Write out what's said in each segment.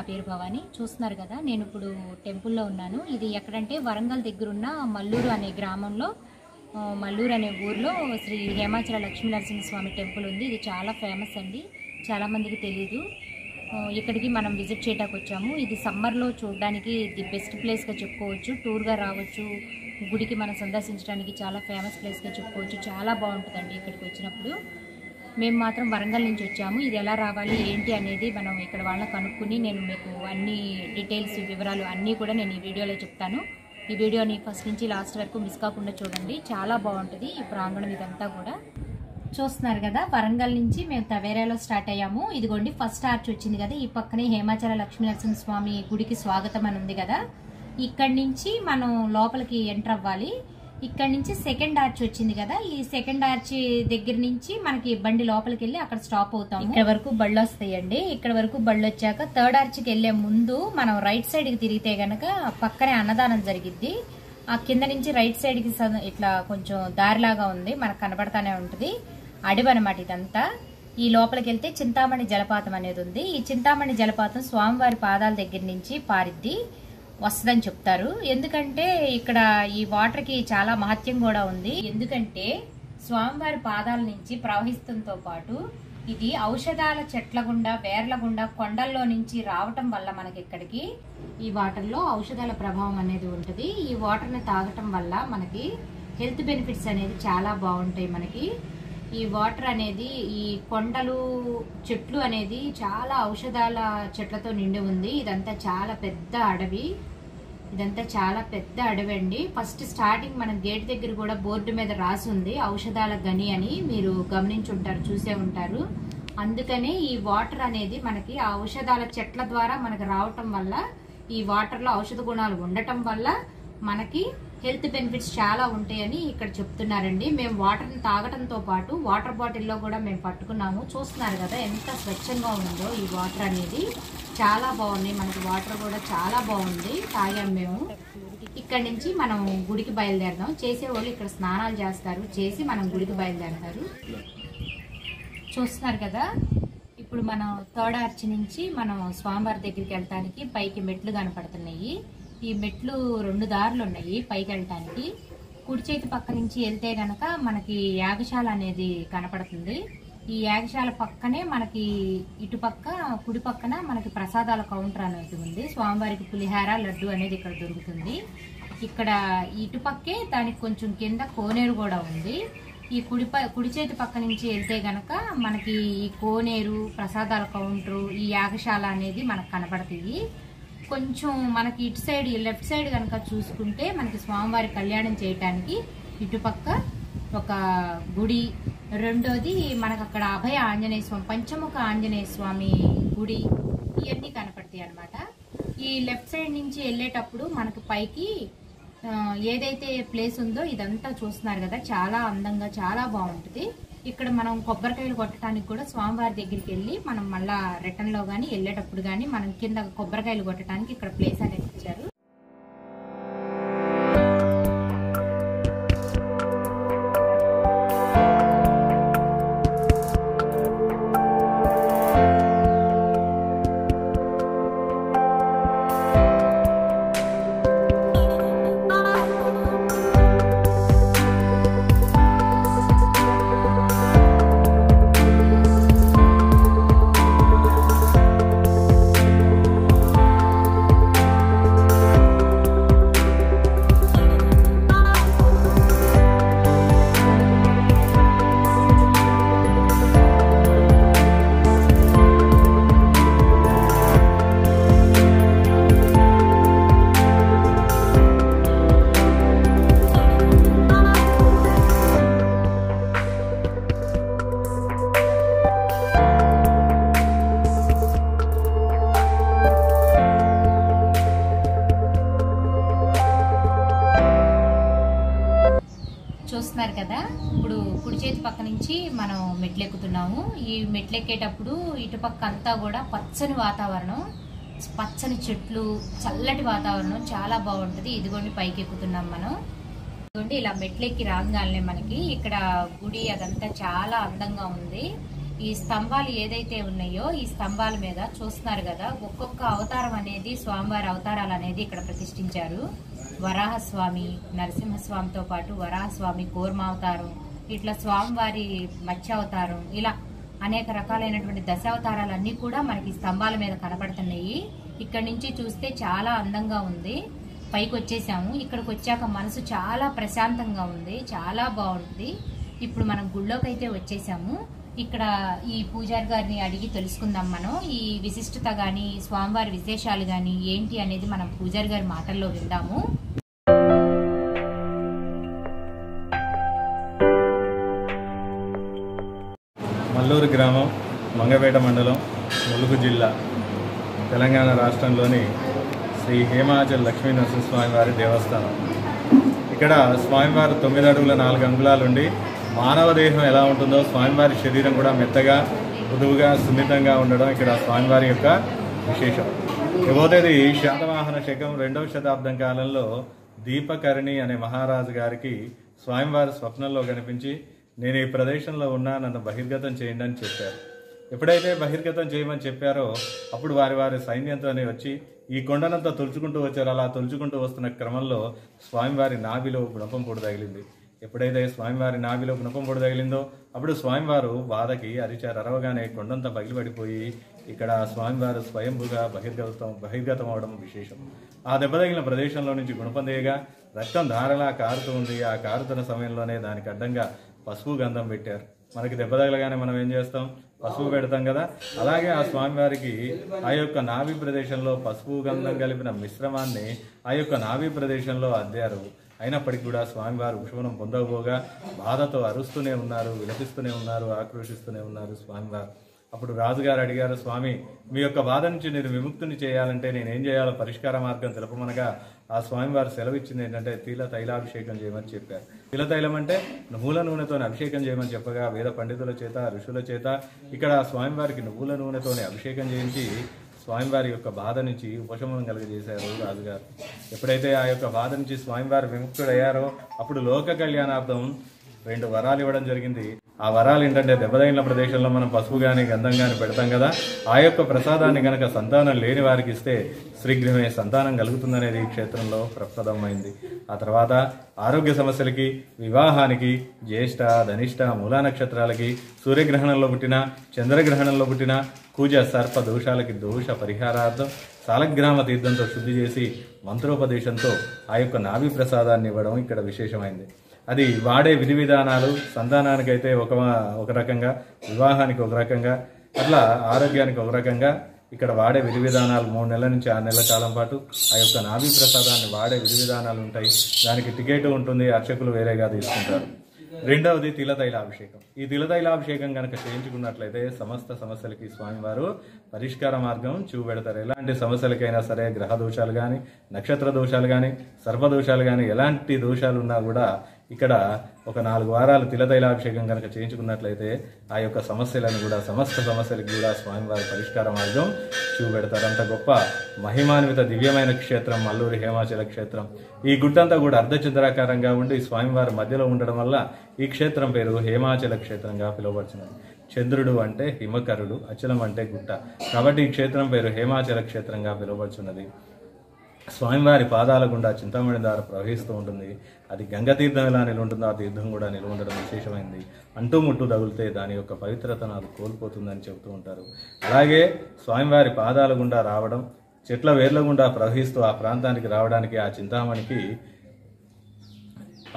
నా పేరు భవాని. చూస్తున్నారు కదా నేను ఇప్పుడు టెంపుల్లో ఉన్నాను. ఇది ఎక్కడంటే వరంగల్ దగ్గరున్న మల్లూరు అనే గ్రామంలో మల్లూరు అనే ఊర్లో శ్రీ హేమాచల లక్ష్మీ నరసింహస్వామి టెంపుల్ ఉంది. ఇది చాలా ఫేమస్ అండి. చాలామందికి తెలీదు. ఇక్కడికి మనం విజిట్ చేయడానికి వచ్చాము. ఇది సమ్మర్లో చూడడానికి ది బెస్ట్ ప్లేస్గా చెప్పుకోవచ్చు. టూర్గా రావచ్చు. గుడికి మనం సందర్శించడానికి చాలా ఫేమస్ ప్లేస్గా చెప్పుకోవచ్చు. చాలా బాగుంటుందండి ఇక్కడికి వచ్చినప్పుడు. మేము మాత్రం వరంగల్ నుంచి వచ్చాము. ఇది ఎలా రావాలి ఏంటి అనేది మనం ఇక్కడ వాళ్ళని కనుక్కుని నేను మీకు అన్ని డీటెయిల్స్ వివరాలు అన్నీ కూడా నేను ఈ వీడియోలో చెప్తాను. ఈ వీడియోని ఫస్ట్ నుంచి లాస్ట్ వరకు మిస్ కాకుండా చూడండి. చాలా బాగుంటుంది ఈ ప్రాంగణం ఇదంతా కూడా. చూస్తున్నారు కదా వరంగల్ నుంచి మేము తవేరాలో స్టార్ట్ అయ్యాము. ఇదిగోండి ఫస్ట్ ఆర్చ్ వచ్చింది కదా. ఈ పక్కనే హేమాచల లక్ష్మీనరసింహ స్వామి గుడికి స్వాగతం అని ఉంది కదా. ఇక్కడి నుంచి మనం లోపలికి ఎంటర్ అవ్వాలి. ఇక్కడ నుంచి సెకండ్ ఆర్చ్ వచ్చింది కదా ఈ సెకండ్ ఆర్చ్ దగ్గర నుంచి మనకి బండి లోపలికి వెళ్ళి అక్కడ స్టాప్ అవుతాం ఇక్కడ వరకు బళ్ళు వస్తాయండి. ఇక్కడ వరకు బళ్ళు వచ్చాక థర్డ్ ఆర్చ్కి వెళ్ళే ముందు మనం రైట్ సైడ్కి తిరిగితే గనక పక్కనే అన్నదానం జరిగిద్ది. ఆ కింద నుంచి రైట్ సైడ్కి ఇట్లా కొంచెం దారిలాగా ఉంది మనకు కనబడతానే ఉంటుంది. అడవి అనమాట ఇదంతా. ఈ లోపలికి వెళ్తే చింతామణి జలపాతం అనేది ఉంది. ఈ చింతామణి జలపాతం స్వామివారి పాదాల దగ్గర నుంచి పారిద్ది. వస్తుందని చెప్తారు. ఎందుకంటే ఇక్కడ ఈ వాటర్కి చాలా మహత్యం కూడా ఉంది. ఎందుకంటే స్వామివారి పాదాల నుంచి ప్రవహిస్తంతో పాటు ఇది ఔషధాల చెట్ల గుండా వేర్ల గుండా కొండల్లో నుంచి రావటం వల్ల మనకి ఇక్కడికి ఈ వాటర్లో ఔషధాల ప్రభావం అనేది ఉంటుంది. ఈ వాటర్ని తాగటం వల్ల మనకి హెల్త్ బెనిఫిట్స్ అనేది చాలా బాగుంటాయి మనకి. ఈ వాటర్ అనేది ఈ కొండలు చెట్లు అనేది చాలా ఔషధాల చెట్లతో నిండి ఉంది. ఇదంతా చాలా పెద్ద అడవి. ఇదంతా చాలా పెద్ద అడవి అండి. ఫస్ట్ స్టార్టింగ్ మన గేట్ దగ్గర కూడా బోర్డు మీద రాసి ఉంది ఔషధాల గని అని. మీరు గమనించి ఉంటారు చూసే ఉంటారు. అందుకనే ఈ వాటర్ అనేది మనకి ఆ ఔషధాల చెట్ల ద్వారా మనకి రావటం వల్ల ఈ వాటర్లో ఔషధ గుణాలు ఉండటం వల్ల మనకి హెల్త్ బెనిఫిట్స్ చాలా ఉంటాయని ఇక్కడ చెప్తున్నారండి. మేము వాటర్ని తాగడంతో తాగటంతో పాటు వాటర్ బాటిల్లో కూడా మేము పట్టుకున్నాము. చూస్తున్నారు కదా ఎంత స్వచ్ఛంగా ఉందో ఈ వాటర్ అనేది. చాలా బాగున్నాయి. మనకి వాటర్ కూడా చాలా బాగుంది. తాగాం మేము. ఇక్కడ నుంచి మనం గుడికి బయలుదేరదాం. చేసేవాళ్ళు ఇక్కడ స్నానాలు చేస్తారు. చేసి మనం గుడికి బయలుదేరతారు. చూస్తున్నారు కదా ఇప్పుడు మనం థర్డ్ ఆర్చి నుంచి మనం స్వామివారి దగ్గరికి వెళ్ళటానికి పైకి మెట్లు కనపడుతున్నాయి. ఈ మెట్లు రెండు దారులు ఉన్నాయి పైకి వెళ్ళటానికి. కుడి చేతి పక్క నుంచి వెళ్తే గనక మనకి యాగశాల అనేది కనపడుతుంది. ఈ యాగశాల పక్కనే మనకి ఇటుపక్క కుడి పక్కన మనకి ప్రసాదాల కౌంటర్ అనేది ఉంది. స్వామివారికి పులిహార లడ్డు అనేది ఇక్కడ దొరుకుతుంది. ఇక్కడ ఇటుపక్కే దానికి కొంచెం కింద కోనేరు కూడా ఉంది. ఈ కుడి కుడి చేతి పక్క నుంచి వెళ్తే గనక మనకి ఈ కోనేరు ప్రసాదాల కౌంటరు ఈ యాగశాల అనేది మనకు కనపడుతుంది కొంచెం మనకి ఇటు సైడ్ లెఫ్ట్ సైడ్ కనుక చూసుకుంటే మనకి స్వామివారి కళ్యాణం చేయటానికి ఇటుపక్క ఒక గుడి రెండోది మనకు అక్కడ అభయ ఆంజనేయ స్వామి పంచముఖ ఆంజనేయ స్వామి గుడి ఇవన్నీ కనపడతాయి అనమాట ఈ లెఫ్ట్ సైడ్ నుంచి వెళ్ళేటప్పుడు మనకు పైకి ఏదైతే ప్లేస్ ఉందో ఇదంతా చూస్తున్నారు కదా చాలా అందంగా చాలా బాగుంటుంది. ఇక్కడ మనం కొబ్బరికాయలు కొట్టడానికి కూడా స్వామివారి దగ్గరికి వెళ్ళి మనం మళ్ళీ రిటర్న్లో వెళ్ళేటప్పుడు కానీ మనం కింద కొబ్బరికాయలు కొట్టడానికి ఇక్కడ ప్లేస్ అనేది ఇచ్చారు. కదా? ఇప్పుడు కుడి చేతి పక్క నుంచి మనం మెట్లు ఎక్కుతున్నాము ఈ మెట్లు ఎక్కేటప్పుడు ఇటుపక్క అంతా కూడా పచ్చని వాతావరణం పచ్చని చెట్లు చల్లటి వాతావరణం చాలా బాగుంటది. ఇదిగోండి పైకి ఎక్కుతున్నాం మనం. ఇదిగోండి ఇలా మెట్లెక్కి రాగానే మనకి ఇక్కడ గుడి అదంతా చాలా అందంగా ఉంది. ఈ స్తంభాలు ఏదైతే ఉన్నాయో ఈ స్తంభాల మీద చూస్తున్నారు కదా ఒక్కొక్క అవతారం అనేది స్వామివారి అవతారాలు అనేది ఇక్కడ ప్రతిష్ఠించారు. వరాహస్వామి నరసింహస్వామితో పాటు వరాహస్వామి కూర్మ అవతారం ఇట్లా స్వామివారి మత్స్యావతారం ఇలా అనేక రకాలైనటువంటి దశావతారాలన్నీ కూడా మనకి స్తంభాల మీద కనపడుతున్నాయి. ఇక్కడ నుంచి చూస్తే చాలా అందంగా ఉంది. పైకి వచ్చేసాము. ఇక్కడికి వచ్చాక మనసు చాలా ప్రశాంతంగా ఉంది. చాలా బాగుంది. ఇప్పుడు మనం గుళ్ళోకి అయితే వచ్చేసాము. ఇక్కడ ఈ పూజారి గారిని అడిగి తెలుసుకుందాం మనం. ఈ విశిష్టత కానీ స్వామివారి విశేషాలు కానీ ఏంటి అనేది మనం పూజారి గారి మాటల్లో విందాము. మల్లూరు గ్రామం మంగపేట మండలం ములుగు జిల్లా తెలంగాణ రాష్ట్రంలోని శ్రీ హేమాచల్ లక్ష్మీ నరసింహస్వామి స్వామివారి దేవస్థానం. ఇక్కడ స్వామివారు తొమ్మిది అడుగుల నాలుగు అంగుళాలుండి మానవ దేహం ఎలా ఉంటుందో స్వామివారి శరీరం కూడా మెత్తగా మృదువుగా సున్నితంగా ఉండడం ఇక్కడ స్వామివారి యొక్క విశేషం. ఇకపోతేది శాతవాహన శకం రెండవ శతాబ్దం కాలంలో దీపకర్ణి అనే మహారాజు గారికి స్వామివారి స్వప్నంలో కనిపించి నేను ఈ ప్రదేశంలో ఉన్నా నన్ను బహిర్గతం చేయండి అని చెప్పారు. ఎప్పుడైతే బహిర్గతం చేయమని చెప్పారో అప్పుడు వారి వారి సైన్యంతోనే వచ్చి ఈ కొండనంతా తొలుచుకుంటూ వచ్చారు. అలా తొలుచుకుంటూ వస్తున్న క్రమంలో స్వామివారి నాభిలో గుణపం పొడి తగిలింది. ఎప్పుడైతే స్వామివారి నాభిలో గుణపం పొడి తగిలిందో అప్పుడు స్వామివారు బాధకి అరిచారు. అరవగానే కొండంతా పగిలిపడిపోయి ఇక్కడ స్వామివారు స్వయంభుగా బహిర్గతం బహిర్గతం అవడం విశేషం. ఆ దెబ్బ తగిలిన ప్రదేశంలో నుంచి గుణపం తీయగా రక్తం ధారలా కారుతూ ఉంది. ఆ కారుతున్న సమయంలోనే దానికి అడ్డంగా పసుపు గంధం పెట్టారు. మనకి దెబ్బ తగలగానే మనం ఏం చేస్తాం? పసుపు పెడతాం కదా? అలాగే ఆ స్వామివారికి ఆ యొక్క నాభి ప్రదేశంలో పసుపు గంధం కలిపిన మిశ్రమాన్ని ఆ యొక్క నాభి ప్రదేశంలో అద్దారు. అయినప్పటికీ కూడా స్వామివారు ఉపశమనం పొందకపోగా బాధతో అరుస్తూనే ఉన్నారు విలపిస్తూనే ఉన్నారు ఆక్రోషిస్తూనే ఉన్నారు స్వామివారు. అప్పుడు రాజుగారు అడిగారు స్వామి మీ యొక్క బాధ నుంచి నేను విముక్తిని చేయాలంటే నేను ఏం చేయాలో పరిష్కార మార్గం తెలపమనగా ఆ స్వామివారు సెలవు ఇచ్చింది ఏంటంటే తీల తైలాభిషేకం చేయమని చెప్పారు. తిల తైలం అంటే నువ్వుల నూనెతో అభిషేకం చేయమని చెప్పగా వేద పండితుల చేత ఋషుల చేత ఇక్కడ ఆ స్వామివారికి నువ్వుల నూనెతోనే అభిషేకం చేయించి స్వామివారి యొక్క బాధ నుంచి ఉపశమనం కలుగజేశారు రాజుగారు. ఎప్పుడైతే ఆ యొక్క బాధ నుంచి స్వామివారు విముక్తుడయ్యారో అప్పుడు లోక కళ్యాణార్థం రెండు వరాలు ఇవ్వడం జరిగింది. ఆ వరాలు ఏంటంటే దెబ్బతగిన ప్రదేశంలో మనం పసుపు కానీ గంధం కానీ పెడతాం కదా ఆ యొక్క ప్రసాదాన్ని కనుక సంతానం లేని వారికి ఇస్తే శీఘ్రమే సంతానం కలుగుతుందనేది ఈ క్షేత్రంలో ప్రప్రదమైంది ఆ తర్వాత ఆరోగ్య సమస్యలకి వివాహానికి జ్యేష్ఠ ధనిష్ట మూలా నక్షత్రాలకి సూర్యగ్రహణంలో పుట్టిన చంద్రగ్రహణంలో పుట్టిన కూజ సర్ప దోషాలకి దోష పరిహారార్థం సాలగ్రామ తీర్థంతో శుద్ధి చేసి మంత్రోపదేశంతో ఆ యొక్క నాభి ప్రసాదాన్ని ఇవ్వడం ఇక్కడ విశేషమైంది. అది వాడే విధి విధానాలు సంతానానికైతే ఒక ఒక రకంగా వివాహానికి ఒక రకంగా అట్లా ఆరోగ్యానికి ఒక రకంగా ఇక్కడ వాడే విధి విధానాలు మూడు నెలల నుంచి ఆరు నెలల కాలం పాటు ఆ యొక్క నాభి ప్రసాదాన్ని వాడే విధి విధానాలు ఉంటాయి. దానికి టికెట్ ఉంటుంది అర్చకులు వేరేగా తీసుకుంటారు. రెండవది తిలతైలాభిషేకం. ఈ తిలతైలాభిషేకం కనుక చేయించుకున్నట్లయితే సమస్త సమస్యలకి స్వామివారు పరిష్కార మార్గం చూపెడతారు. ఎలాంటి సమస్యలకైనా సరే గ్రహ దోషాలు కానీ నక్షత్ర దోషాలు కానీ సర్పదోషాలు కానీ ఎలాంటి దోషాలు ఉన్నా కూడా ఇక్కడ ఒక నాలుగు వారాలు తిలతైలాభిషేకం కనుక చేయించుకున్నట్లయితే ఆ యొక్క సమస్యలను కూడా సమస్త సమస్యలకు కూడా స్వామివారి పరిష్కార మార్గం చూపెడతారు. అంత గొప్ప మహిమాన్విత దివ్యమైన క్షేత్రం మల్లూరి హేమాచల క్షేత్రం. ఈ గుట్టంతా కూడా అర్ధచంద్రాకారంగా ఉండి స్వామివారి మధ్యలో ఉండడం వల్ల ఈ క్షేత్రం పేరు హేమాచల క్షేత్రంగా పిలువబడుతున్నది చంద్రుడు అంటే హిమకరుడు అచలం అంటే గుట్ట. కాబట్టి ఈ క్షేత్రం పేరు హేమాచల క్షేత్రంగా పిలువబడుతున్నది స్వామివారి పాదాల గుండా చింతామణి దార ప్రవహిస్తూ ఉంటుంది. అది గంగ తీర్థం ఎలా నిలువంటుందో ఆ తీర్థం కూడా నిలువుండడం విశేషమైంది. అంటూ ముట్టు తగిలితే దాని యొక్క పవిత్రత నాకు కోల్పోతుందని చెబుతూ ఉంటారు. అలాగే స్వామివారి పాదాల గుండా రావడం చెట్ల వేర్ల గుండా ప్రవహిస్తూ ఆ ప్రాంతానికి రావడానికి ఆ చింతామణికి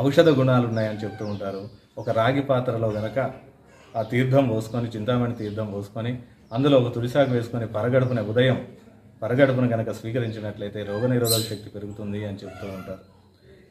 ఔషధ గుణాలు ఉన్నాయని చెప్తూ ఉంటారు. ఒక రాగి పాత్రలో గనక ఆ తీర్థం పోసుకొని చింతామణి తీర్థం పోసుకొని అందులో ఒక తులిసాకు వేసుకొని పరగడుపున ఉదయం పరగడుపున గనక స్వీకరించినట్లయితే రోగనిరోధక శక్తి పెరుగుతుంది అని చెప్తూ ఉంటారు.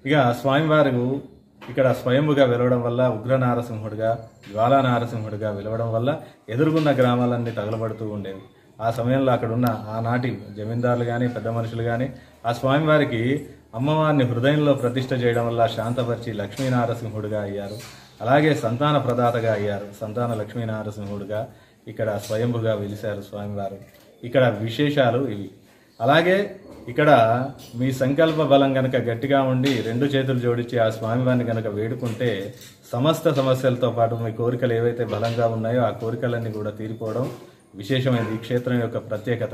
ఇక స్వామివారు ఇక్కడ స్వయంభుగా వెలవడం వల్ల ఉగ్ర నారసింహుడిగా జ్వాలా నారసింహుడిగా వెలవడం వల్ల ఎదుర్కొన్న గ్రామాలన్నీ తగలబడుతూ ఉండేవి. ఆ సమయంలో అక్కడ ఉన్న ఆనాటి జమీందారులు కానీ పెద్ద మనుషులు కానీ ఆ స్వామివారికి అమ్మవారిని హృదయంలో ప్రతిష్ఠ చేయడం వల్ల శాంతపరిచి లక్ష్మీనారసింహుడిగా అయ్యారు. అలాగే సంతాన ప్రదాతగా అయ్యారు. సంతాన లక్ష్మీనారసింహుడిగా ఇక్కడ స్వయంభుగా వెలిశారు స్వామివారు. ఇక్కడ విశేషాలు ఇవి. అలాగే ఇక్కడ మీ సంకల్ప బలం గనక గట్టిగా ఉండి రెండు చేతులు జోడించి ఆ స్వామివారిని గనక వేడుకుంటే సమస్త సమస్యలతో పాటు మీ కోరికలు ఏవైతే బలంగా ఉన్నాయో ఆ కోరికలన్నీ కూడా తీరిపోవడం విశేషమైనది ఈ క్షేత్రం యొక్క ప్రత్యేకత.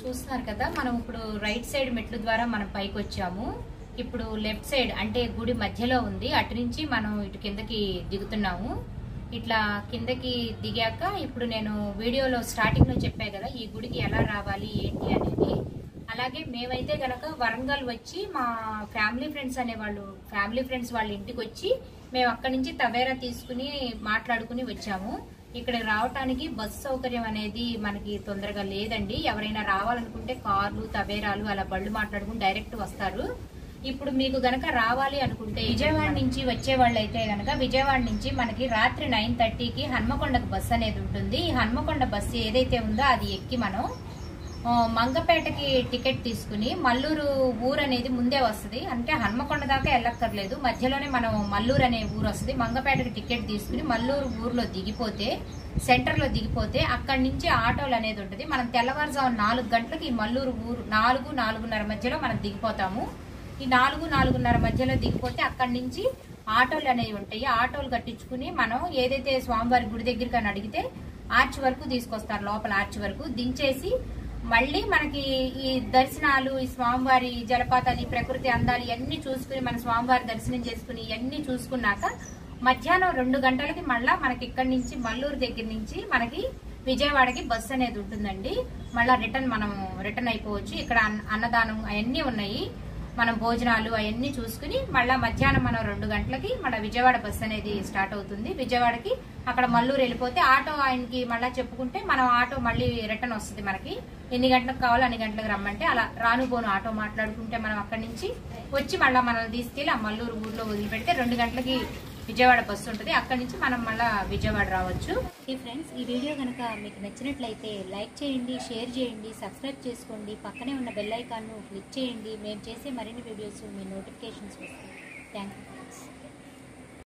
చూస్తున్నారు కదా మనం ఇప్పుడు రైట్ సైడ్ మెట్లు ద్వారా మనం పైకి వచ్చాము. ఇప్పుడు లెఫ్ట్ సైడ్ అంటే గుడి మధ్యలో ఉంది. అటు నుంచి మనం ఇటు కిందకి దిగుతున్నాము. ఇట్లా కిందకి దిగాక ఇప్పుడు నేను వీడియోలో స్టార్టింగ్లో చెప్పా కదా ఈ గుడికి ఎలా రావాలి ఏంటి అనేది. అలాగే మేమైతే గనక వరంగల్ వచ్చి మా ఫ్యామిలీ ఫ్రెండ్స్ అనే వాళ్ళు ఫ్యామిలీ ఫ్రెండ్స్ వాళ్ళ ఇంటికి వచ్చి మేము అక్కడి నుంచి తవేరా తీసుకుని మాట్లాడుకుని వచ్చాము. ఇక్కడ రావటానికి బస్సు సౌకర్యం అనేది మనకి తొందరగా లేదండి. ఎవరైనా రావాలనుకుంటే కార్లు తవేరాలు అలా బళ్ళు మాట్లాడుకుని డైరెక్ట్ వస్తారు. ఇప్పుడు మీకు గనక రావాలి అనుకుంటే విజయవాడ నుంచి వచ్చే వాళ్ళు అయితే గనక విజయవాడ నుంచి మనకి రాత్రి నైన్ థర్టీకి హన్మకొండకు బస్ అనేది ఉంటుంది. ఈ హన్మకొండ బస్సు ఏదైతే ఉందో అది ఎక్కి మనం మంగపేటకి టికెట్ తీసుకుని మల్లూరు ఊరు అనేది ముందే వస్తుంది. అంటే హన్మకొండ దాకా వెళ్ళక్కర్లేదు. మధ్యలోనే మనం మల్లూరు అనే ఊరు వస్తుంది. మంగపేటకి టికెట్ తీసుకుని మల్లూరు ఊర్లో దిగిపోతే సెంటర్లో దిగిపోతే అక్కడి నుంచి ఆటోలు అనేది ఉంటుంది. మనం తెల్లవారుజాము నాలుగు గంటలకి ఈ మల్లూరు ఊరు నాలుగు నాలుగున్నర మధ్యలో మనం దిగిపోతాము. ఈ నాలుగు నాలుగున్నర మధ్యలో దిగిపోతే అక్కడి నుంచి ఆటోలు అనేవి ఉంటాయి. ఆటోలు కట్టించుకుని మనం ఏదైతే స్వామివారి గుడి దగ్గరికి అని అడిగితే ఆర్చ్ వరకు తీసుకొస్తారు లోపల ఆర్చ్ వరకు దించేసి మళ్ళీ మనకి ఈ దర్శనాలు ఈ స్వామివారి జలపాతాలు ఈ ప్రకృతి అందాలు ఇవన్నీ చూసుకుని మన స్వామివారి దర్శనం చేసుకుని ఇవన్నీ చూసుకున్నాక మధ్యాహ్నం రెండు గంటలకి మళ్ళా మనకి ఇక్కడి నుంచి మల్లూరు దగ్గర నుంచి మనకి విజయవాడకి బస్సు అనేది ఉంటుందండి. మళ్ళా రిటర్న్ మనం రిటర్న్ అయిపోవచ్చు. ఇక్కడ అన్న- అన్నదానం అవన్నీ ఉన్నాయి. మనం భోజనాలు అవన్నీ చూసుకుని మళ్ళీ మధ్యాహ్నం మనం రెండు గంటలకి మన విజయవాడ బస్ అనేది స్టార్ట్ అవుతుంది. విజయవాడకి అక్కడ మల్లూరు వెళ్ళిపోతే ఆటో ఆయనకి మళ్ళీ చెప్పుకుంటే మనం ఆటో మళ్ళీ రిటర్న్ వస్తుంది మనకి. ఎన్ని గంటలకు కావాలో అన్ని గంటలకు రమ్మంటే అలా రాను పోను ఆటో మాట్లాడుకుంటే మనం అక్కడి నుంచి వచ్చి మళ్ళీ మనల్ని తీసుకెళ్ళి ఆ మల్లూరు ఊర్లో వదిలిపెడితే రెండు గంటలకి విజయవాడ బస్సు ఉంటుంది. అక్కడి నుంచి మనం మళ్ళీ విజయవాడ రావచ్చు. ఓకే ఫ్రెండ్స్ ఈ వీడియో కనుక మీకు నచ్చినట్లయితే లైక్ చేయండి షేర్ చేయండి సబ్స్క్రైబ్ చేసుకోండి. పక్కనే ఉన్న బెల్ ఐకాన్ను క్లిక్ చేయండి. మేము చేసే మరిన్ని వీడియోస్ మీ నోటిఫికేషన్స్ వస్తాయి. Thank you